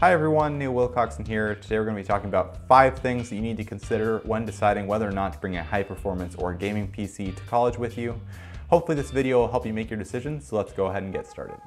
Hi everyone, Neil Wilcoxson here. Today we're going to be talking about five things that you need to consider when deciding whether or not to bring a high performance or gaming PC to college with you. Hopefully this video will help you make your decision, so let's go ahead and get started.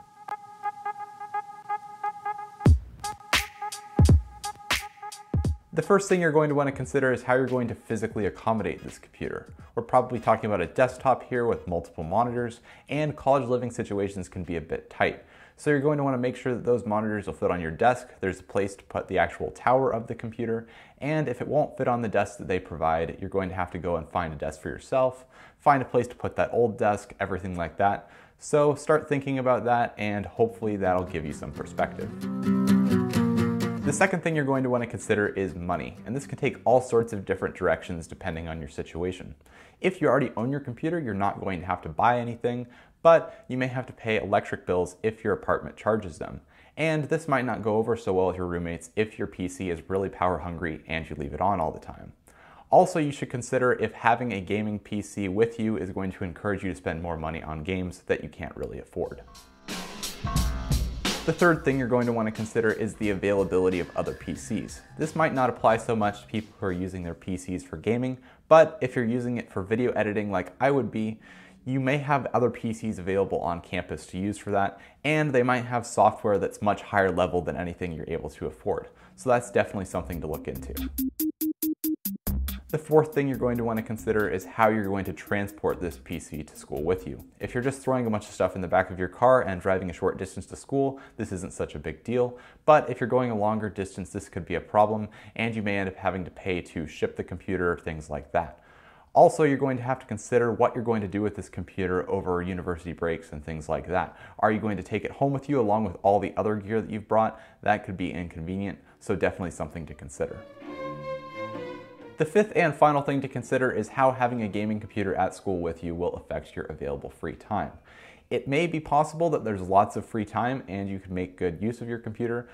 The first thing you're going to want to consider is how you're going to physically accommodate this computer. We're probably talking about a desktop here with multiple monitors, and college living situations can be a bit tight. So you're going to want to make sure that those monitors will fit on your desk, there's a place to put the actual tower of the computer, and if it won't fit on the desk that they provide, you're going to have to go and find a desk for yourself, find a place to put that old desk, everything like that. So start thinking about that and hopefully that'll give you some perspective. The second thing you're going to want to consider is money, and this can take all sorts of different directions depending on your situation. If you already own your computer, you're not going to have to buy anything, but you may have to pay electric bills if your apartment charges them. And this might not go over so well with your roommates if your PC is really power hungry and you leave it on all the time. Also, you should consider if having a gaming PC with you is going to encourage you to spend more money on games that you can't really afford. The third thing you're going to want to consider is the availability of other PCs. This might not apply so much to people who are using their PCs for gaming, but if you're using it for video editing like I would be, you may have other PCs available on campus to use for that, and they might have software that's much higher level than anything you're able to afford. So that's definitely something to look into. The fourth thing you're going to want to consider is how you're going to transport this PC to school with you. If you're just throwing a bunch of stuff in the back of your car and driving a short distance to school, this isn't such a big deal. But if you're going a longer distance, this could be a problem, and you may end up having to pay to ship the computer, or things like that. Also, you're going to have to consider what you're going to do with this computer over university breaks and things like that. Are you going to take it home with you along with all the other gear that you've brought? That could be inconvenient, so definitely something to consider. The fifth and final thing to consider is how having a gaming computer at school with you will affect your available free time. It may be possible that there's lots of free time and you can make good use of your computer,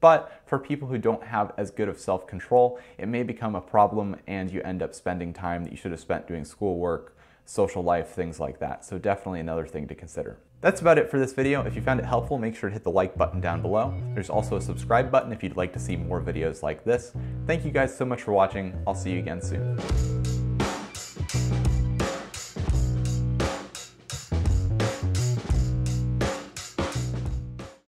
but for people who don't have as good of self-control, it may become a problem and you end up spending time that you should have spent doing schoolwork, social life, things like that. So definitely another thing to consider. That's about it for this video. If you found it helpful, make sure to hit the like button down below. There's also a subscribe button if you'd like to see more videos like this. Thank you guys so much for watching. I'll see you again soon.